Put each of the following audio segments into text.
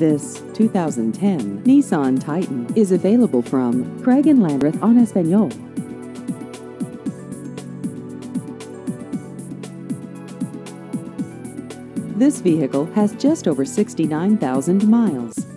This 2010 Nissan Titan is available from Craig and Landreth En Español. This vehicle has just over 69,000 miles.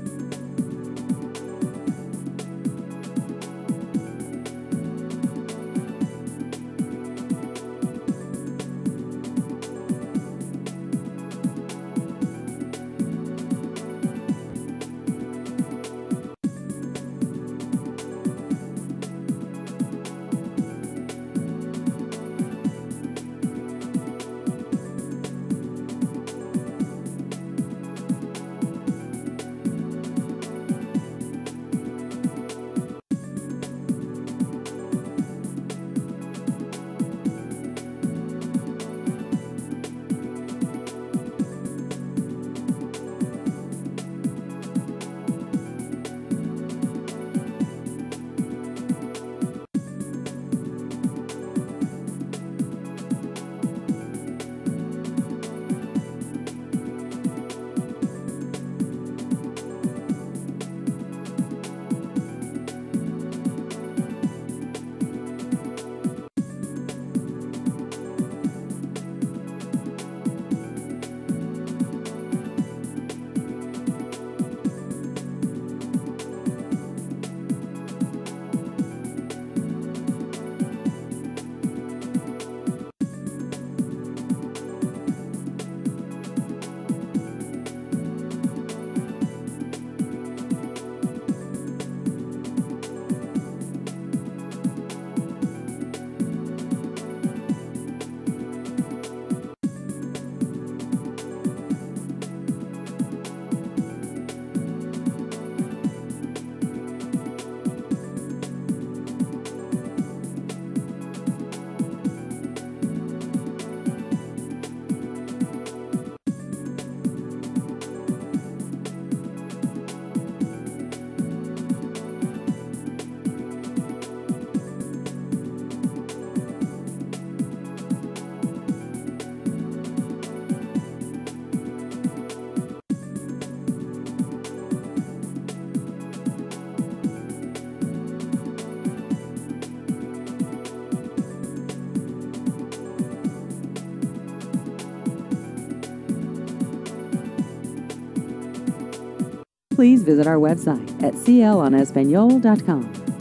Please visit our website at clenespanol.com.